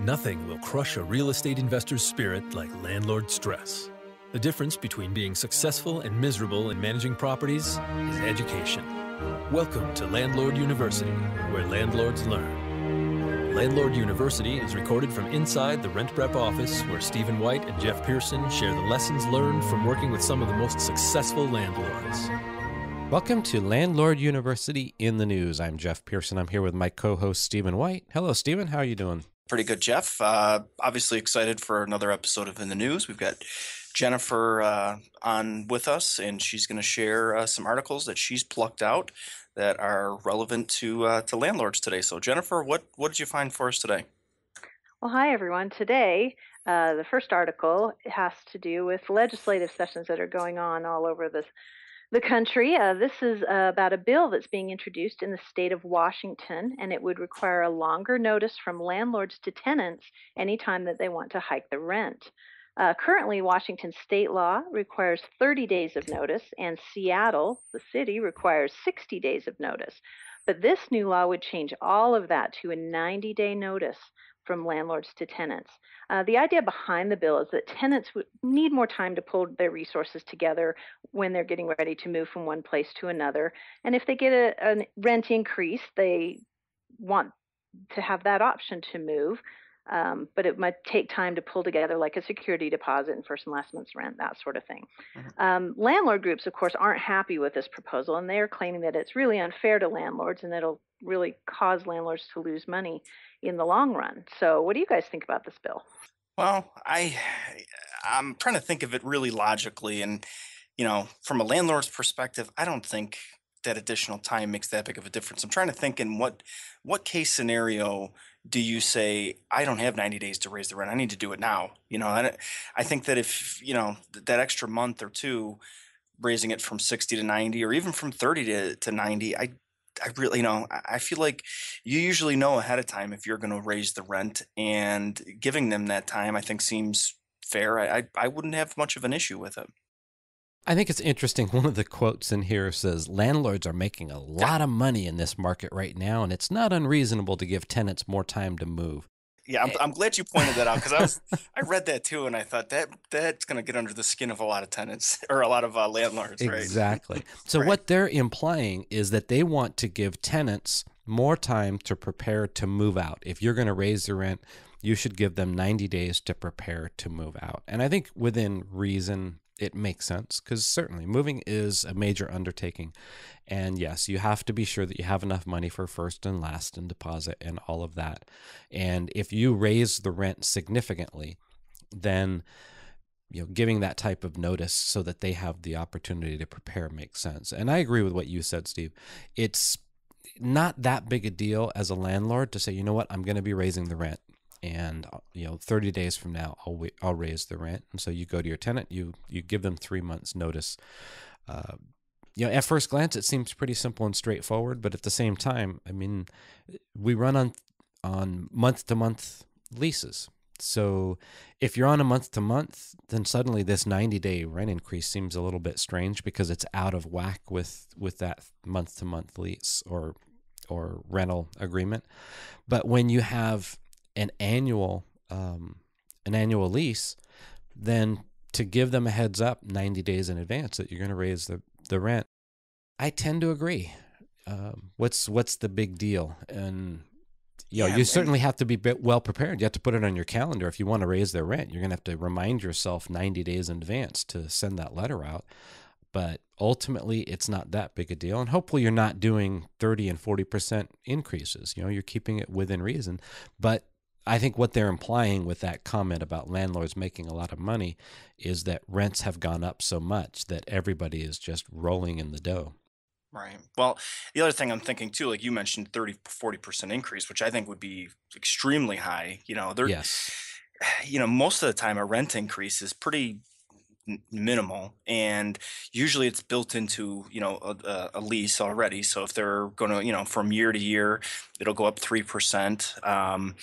Nothing will crush a real estate investor's spirit like landlord stress. The difference between being successful and miserable in managing properties is education. Welcome to Landlord University, where landlords learn. Landlord University is recorded from inside the RentPrep office, where Stephen White and Jeff Pearson share the lessons learned from working with some of the most successful landlords. Welcome to Landlord University in the News. I'm Jeff Pearson. I'm here with my co-host Stephen White. Hello, Stephen. How are you doing? Pretty good, Jeff. Uh, obviously excited for another episode of In the News. We've got Jennifer uh, on with us, and she's going to share uh, some articles that she's plucked out that are relevant to uh, to landlords today. So, Jennifer, what what did you find for us today? Well, hi everyone. Today, uh, the first article has to do with legislative sessions that are going on all over the the country. Uh, this is uh, about a bill that's being introduced in the state of Washington, and it would require a longer notice from landlords to tenants anytime that they want to hike the rent. Uh, currently, Washington state law requires 30 days of notice, and Seattle, the city, requires 60 days of notice. But this new law would change all of that to a 90 day notice from landlords to tenants. Uh, the idea behind the bill is that tenants would need more time to pull their resources together when they're getting ready to move from one place to another. And if they get a, a rent increase, they want to have that option to move. Um, but it might take time to pull together like a security deposit and first and last month's rent, that sort of thing. Mm-hmm. Um, landlord groups, of course, aren't happy with this proposal, and they are claiming that it's really unfair to landlords and it'll really cause landlords to lose money in the long run. So, what do you guys think about this bill? Well, I I'm trying to think of it really logically, and you know, from a landlord's perspective, I don't think that additional time makes that big of a difference. I'm trying to think in what what case scenario do you say I don't have 90 days to raise the rent? I need to do it now. You know, I, I think that if you know that extra month or two, raising it from 60 to 90, or even from 30 to, to 90, I I really, you know, I feel like you usually know ahead of time if you're going to raise the rent, and giving them that time, I think, seems fair. I, I, I wouldn't have much of an issue with it. I think it's interesting. One of the quotes in here says landlords are making a lot of money in this market right now, and it's not unreasonable to give tenants more time to move yeah, I'm, I'm glad you pointed that out because I was I read that too, and I thought that that's going to get under the skin of a lot of tenants or a lot of uh, landlords. Right? Exactly. So right. what they're implying is that they want to give tenants more time to prepare to move out. If you're going to raise the rent, you should give them 90 days to prepare to move out. And I think within reason, it makes sense because certainly moving is a major undertaking. And yes, you have to be sure that you have enough money for first and last and deposit and all of that. And if you raise the rent significantly, then you know giving that type of notice so that they have the opportunity to prepare makes sense. And I agree with what you said, Steve. It's not that big a deal as a landlord to say, you know what, I'm going to be raising the rent and uh, you know 30 days from now I'll I'll raise the rent. And so you go to your tenant you you give them 3 months notice. Uh, you know at first glance it seems pretty simple and straightforward but at the same time I mean we run on on month to month leases. So if you're on a month to month then suddenly this 90 day rent increase seems a little bit strange because it's out of whack with with that month to month lease or or rental agreement. But when you have an annual um, an annual lease, then to give them a heads up 90 days in advance that you're going to raise the, the rent, I tend to agree. Um, what's what's the big deal? And you know, yeah, you certainly have to be well prepared. You have to put it on your calendar if you want to raise their rent. You're going to have to remind yourself 90 days in advance to send that letter out. But ultimately, it's not that big a deal. And hopefully, you're not doing 30 and 40% increases. You know, you're keeping it within reason. But I think what they're implying with that comment about landlords making a lot of money is that rents have gone up so much that everybody is just rolling in the dough. Right. Well, the other thing I'm thinking too, like you mentioned 30, 40% increase, which I think would be extremely high. You know, there, yes. you know, most of the time a rent increase is pretty minimal and usually it's built into you know a, a lease already so if they're going to you know from year to year it'll go up 3% um,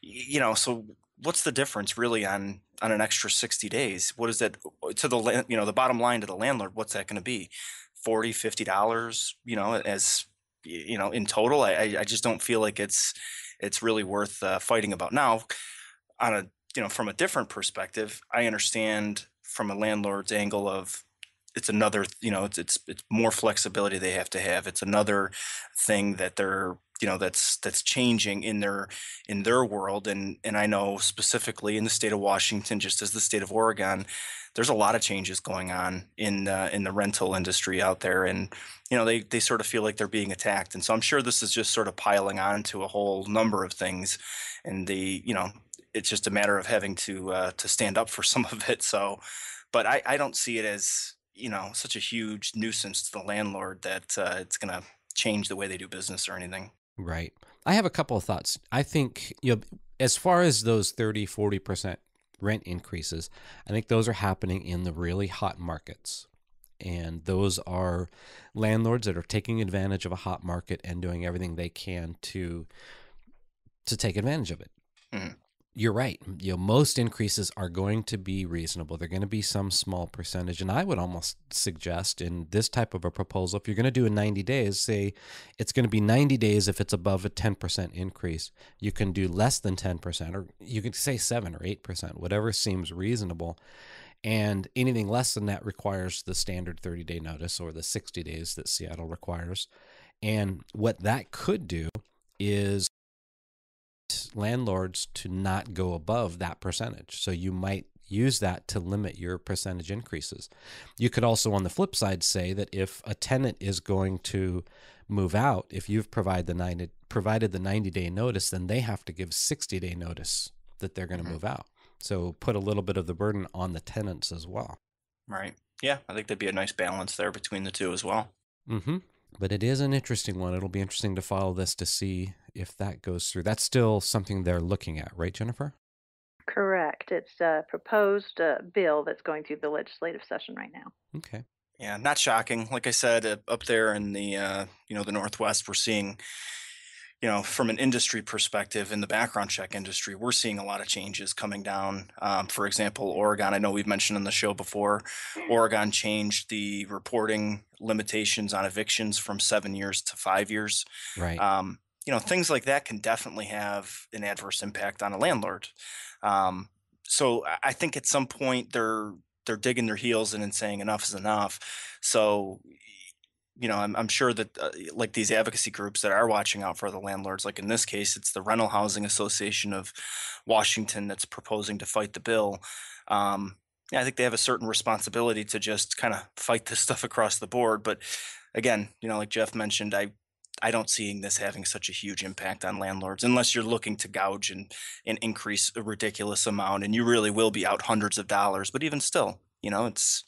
you know, so what's the difference really on on an extra 60 days? What is that to the you know, the bottom line to the landlord, what's that going to be? 40, 50 dollars, you know, as you know, in total, I I just don't feel like it's it's really worth uh, fighting about. Now, on a you know from a different perspective, I understand from a landlord's angle of it's another you know it's it's it's more flexibility they have to have. It's another thing that they're you know that's that's changing in their in their world. And and I know specifically in the state of Washington just as the state of Oregon there's a lot of changes going on in uh, in the rental industry out there. And you know they they sort of feel like they're being attacked. And so I'm sure this is just sort of piling on to a whole number of things. And the you know it's just a matter of having to uh, to stand up for some of it so but I I don't see it as you know such a huge nuisance to the landlord that uh, it's going to change the way they do business or anything Right. I have a couple of thoughts. I think, you know, as far as those 30, 40% rent increases, I think those are happening in the really hot markets. And those are landlords that are taking advantage of a hot market and doing everything they can to to take advantage of it. Mhm. You're right. You know, most increases are going to be reasonable. They're going to be some small percentage. And I would almost suggest in this type of a proposal, if you're going to do in 90 days, say it's going to be 90 days if it's above a 10% increase. You can do less than 10%, or you can say 7 or 8%, whatever seems reasonable. And anything less than that requires the standard 30 day notice or the 60 days that Seattle requires. And what that could do is landlords to not go above that percentage. So you might use that to limit your percentage increases. You could also, on the flip side, say that if a tenant is going to move out, if you've provided the 90, provided the 90 day notice, then they have to give 60 day notice that they're going to Mhm. move out. So put a little bit of the burden on the tenants as well. right yeah I think there'd be a nice balance there between the two as well Mm-hmm. But it is an interesting one. It'll be interesting to follow this to see if that goes through. That's still something they're looking at, right, Jennifer? Correct. It's a proposed uh, bill that's going through the legislative session right now. Okay. Yeah, not shocking. Like I said, uh, up there in the uh, you know the Northwest, we're seeing, you know, from an industry perspective, in the background check industry, we're seeing a lot of changes coming down. Um, for example, Oregon. I know we've mentioned on the show before, Oregon changed the reporting limitations on evictions from seven years to five years. Right. Um, you know, things like that can definitely have an adverse impact on a landlord. Um, so I- I think at some point they're they're digging their heels in and saying enough is enough. So you know, I'm, I'm sure that uh, like these advocacy groups that are watching out for the landlords, like in this case, it's the Rental Housing Association of Washington that's proposing to fight the bill. Um, yeah, I think they have a certain responsibility to just kind of fight this stuff across the board. But again, you know, like Jeff mentioned, I I don't seeing this having such a huge impact on landlords unless you're looking to gouge and, and increase a ridiculous amount, and you really will be out hundreds of dollars. But even still, you know, it's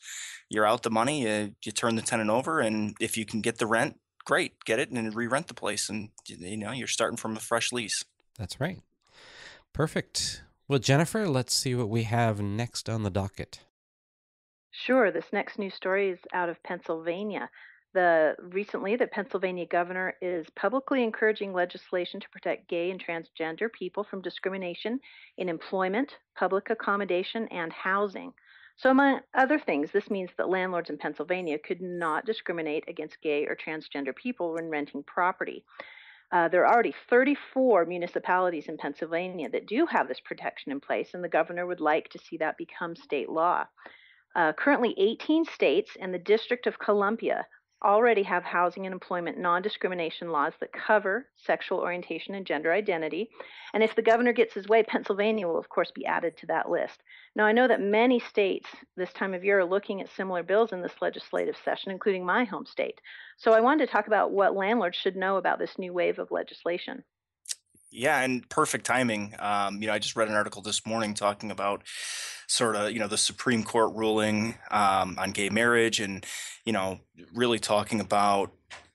you're out the money. You, you turn the tenant over, and if you can get the rent, great, get it and re-rent the place, and you know you're starting from a fresh lease. That's right. Perfect. Well, Jennifer, let's see what we have next on the docket. Sure. This next news story is out of Pennsylvania. The recently, the Pennsylvania governor is publicly encouraging legislation to protect gay and transgender people from discrimination in employment, public accommodation, and housing. So, among other things, this means that landlords in Pennsylvania could not discriminate against gay or transgender people when renting property. Uh, there are already 34 municipalities in Pennsylvania that do have this protection in place, and the governor would like to see that become state law. Uh, currently, 18 states and the District of Columbia already have housing and employment non discrimination laws that cover sexual orientation and gender identity. And if the governor gets his way, Pennsylvania will, of course, be added to that list. Now, I know that many states this time of year are looking at similar bills in this legislative session, including my home state. So I wanted to talk about what landlords should know about this new wave of legislation. Yeah, and perfect timing. Um, you know, I just read an article this morning talking about sort of, you know, the Supreme Court ruling um, on gay marriage and, you know, really talking about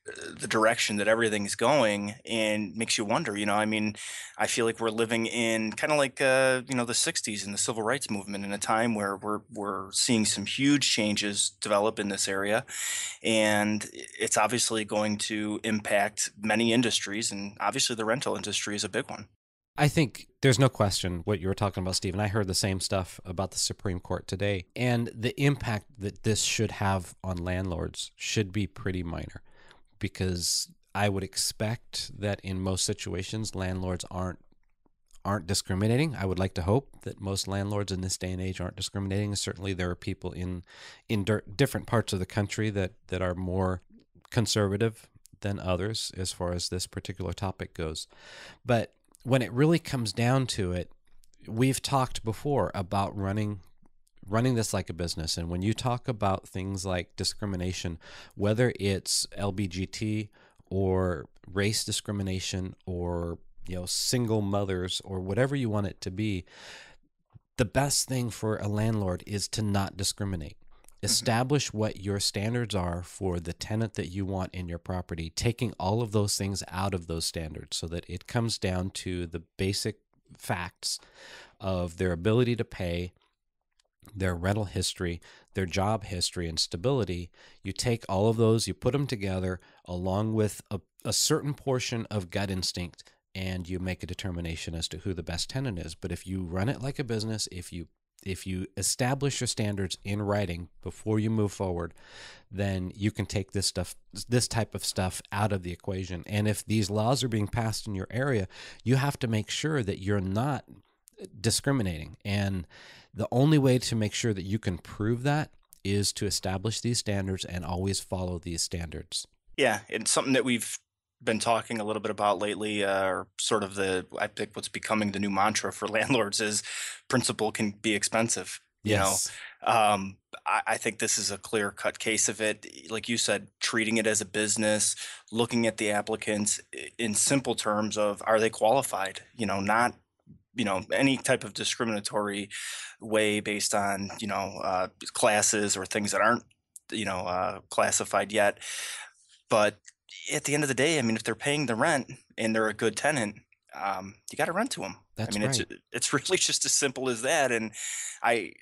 uh, the direction that everything's going and makes you wonder, you know, I mean, I feel like we're living in kind of like, uh, you know, the 60s and the civil rights movement in a time where we're, we're seeing some huge changes develop in this area. And it's obviously going to impact many industries. And obviously, the rental industry is a big one. I think there's no question what you were talking about, Stephen. I heard the same stuff about the Supreme Court today. And the impact that this should have on landlords should be pretty minor because I would expect that in most situations, landlords aren't aren't discriminating. I would like to hope that most landlords in this day and age aren't discriminating. Certainly, there are people in in different parts of the country that that are more conservative than others as far as this particular topic goes. But when it really comes down to it, we've talked before about running running this like a business and when you talk about things like discrimination whether it's LBGT or race discrimination or you know single mothers or whatever you want it to be the best thing for a landlord is to not discriminate. Mm-hmm. establish what your standards are for the tenant that you want in your property, taking all of those things out of those standards so that it comes down to the basic facts of their ability to pay, their rental history, their job history, and stability. You take all of those, you put them together along with a, a certain portion of gut instinct and you make a determination as to who the best tenant is. But if you run it like a business, if you if you establish your standards in writing before you move forward, then you can take this stuff, this type of stuff out of the equation. And if these laws are being passed in your area, you have to make sure that you're not discriminating. And the only way to make sure that you can prove that is to establish these standards and always follow these standards. Yeah, it's something that we've been talking a little bit about lately, uh, or sort of the I think what's becoming the new mantra for landlords is principle can be expensive. You yes. know, um, I, I, think this is a clear cut case of it. Like you said, treating it as a business, looking at the applicants in simple terms of are they qualified? You know, not you know any type of discriminatory way based on you know uh, classes or things that aren't you know uh, classified yet but at the end of the day, I mean, if they're paying the rent and they're a good tenant, um, you got to rent to them. That's I mean, right. it's it's really just as simple as that. And I,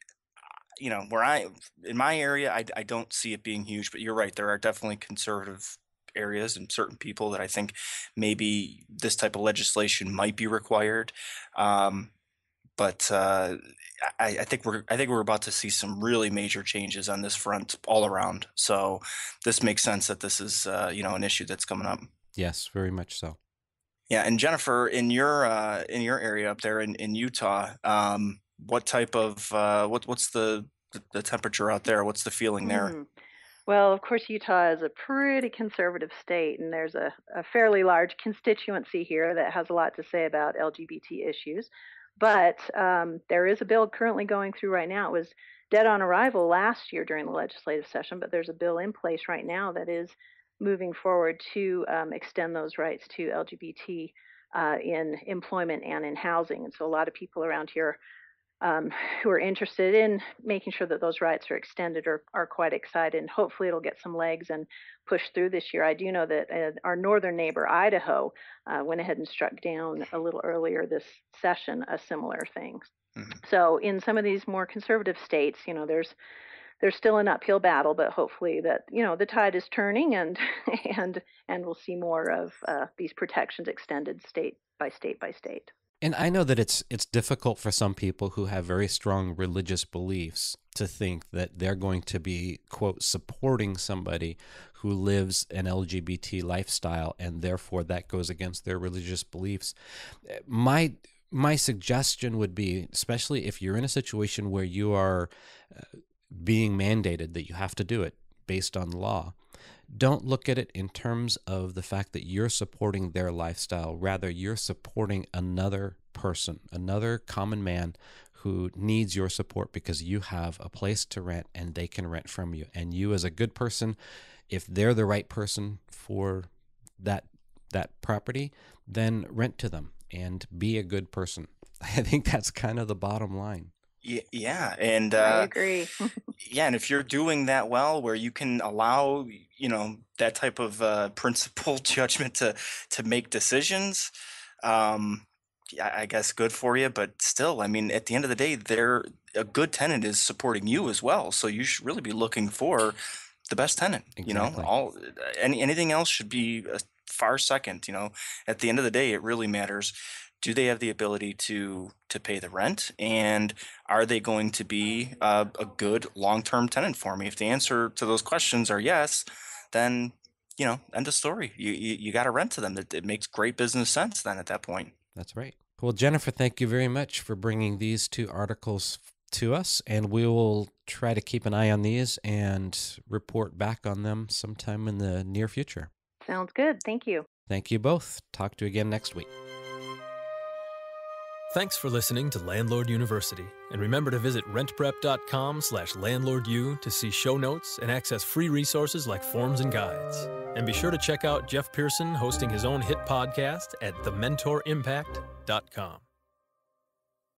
you know, where I in my area, I I don't see it being huge, but you're right. There are definitely conservative areas and certain people that I think maybe this type of legislation might be required. Um, but uh, I, I, think we're I think we're about to see some really major changes on this front all around. So this makes sense that this is uh, you know an issue that's coming up. Yes, very much so. Yeah, and Jennifer, in your uh, in your area up there in in Utah, um, what type of uh, what what's the the temperature out there? What's the feeling there? Mm. Well, of course, Utah is a pretty conservative state, and there's a, a fairly large constituency here that has a lot to say about LGBT issues. But um, there is a bill currently going through right now. It was dead on arrival last year during the legislative session, but there's a bill in place right now that is moving forward to um, extend those rights to LGBT uh, in employment and in housing. And so a lot of people around here um, who are interested in making sure that those rights are extended are, are quite excited. And hopefully it'll get some legs and push through this year. I do know that uh, our northern neighbor, Idaho, uh, went ahead and struck down a little earlier this session a similar thing. Mm-hmm. So in some of these more conservative states, you know, there's there's still an uphill battle, but hopefully that you know the tide is turning and and and we'll see more of uh, these protections extended state by state by state. And I know that it's it's difficult for some people who have very strong religious beliefs to think that they're going to be quote supporting somebody who lives an LGBT lifestyle and therefore that goes against their religious beliefs. My my suggestion would be especially if you're in a situation where you are uh, being mandated that you have to do it based on law don't look at it in terms of the fact that you're supporting their lifestyle. Rather, you're supporting another person, another common man who needs your support because you have a place to rent and they can rent from you. And you, as a good person, if they're the right person for that that property, then rent to them and be a good person. I think that's kind of the bottom line. Yeah, and I uh, agree. yeah, and if you're doing that well, where you can allow, you know, that type of uh, principle judgment to to make decisions, um, I guess good for you. But still, I mean, at the end of the day, they're a good tenant is supporting you as well. So you should really be looking for the best tenant. You know, all any anything else should be a far second. You know, at the end of the day, it really matters do they have the ability to to pay the rent and are they going to be a, a good long-term tenant for me if the answer to those questions are yes then you know end of story you you, you got to rent to them it, it makes great business sense then at that point that's right Well, Jennifer, thank you very much for bringing these two articles to us, and we will try to keep an eye on these and report back on them sometime in the near future. Sounds good. Thank you. Thank you both. Talk to you again next week. Thanks for listening to Landlord University, and remember to visit rentprep.com slash landlordu to see show notes and access free resources like forms and guides. And be sure to check out Jeff Pearson hosting his own hit podcast at thementorimpact.com.